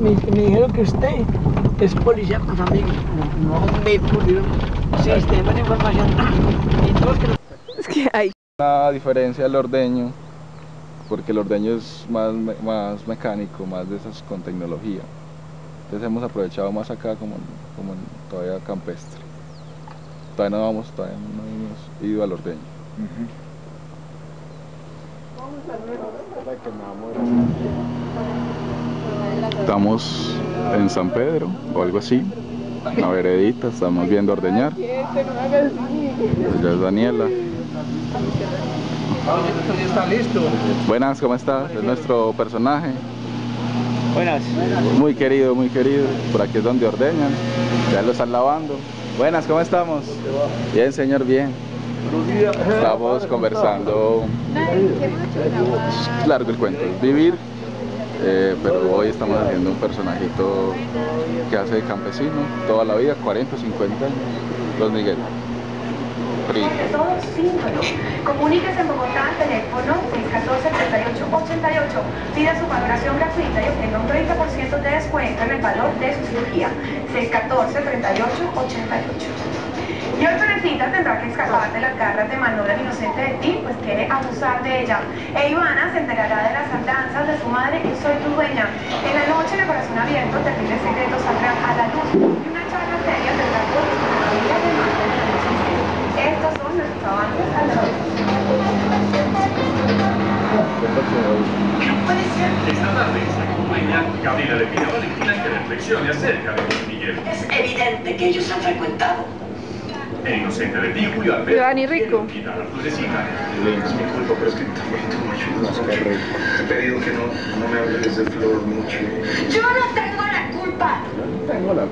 que usted es policía con sus amigos. No, me pusieron sistema de información. Es que hay. Una diferencia del ordeño, porque el ordeño es más, me- más mecánico, más de esas con tecnología. Entonces hemos aprovechado más acá como, como en todavía campestre. Todavía no vamos, todavía no hemos ido al ordeño. Estamos en San Pedro o algo así, una veredita, estamos viendo ordeñar. Pues ya es Daniela. ya está listo. Buenas, ¿cómo estás? Es nuestro personaje. Buenas. Muy querido, muy querido. Por aquí es donde ordeñan. Ya lo están lavando. Buenas, ¿cómo estamos? Bien, señor, bien. Estamos conversando. Largo el cuento, vivir. Eh, pero hoy estamos haciendo un personajito que hace de campesino toda la vida, 40, 50 años. Los Miguel. Primo. Todos símbolos. Comuníquese en Bogotá al teléfono 614-3888. Pida su valoración gratuita y obtenga un 30% de descuento en el valor de su cirugía. 614-3888. Tendrá que escapar de las garras de Manuela el inocente de ti, pues quiere abusar de ella. E Ivana se enterará de las andanzas de su madre y soy tu dueña. En la noche, el corazón abierto, terribles secretos saldrán a la luz. Y una charla seria tendrá por la familia de Manuela el inocente. Estos son nuestros avances al Esta tarde se acompaña Gabriela le pide a Valentina que reflexione acerca de Luis Miguel. Es evidente que ellos han frecuentado. El inocente de ti, Julio Alberto. Pero Dani Rico. Florecita. Mi culpa, pero es que también tú me ayudas mucho. Te he pedido que no, no me hables de flor mucho. Yo no tengo la culpa. Tengo la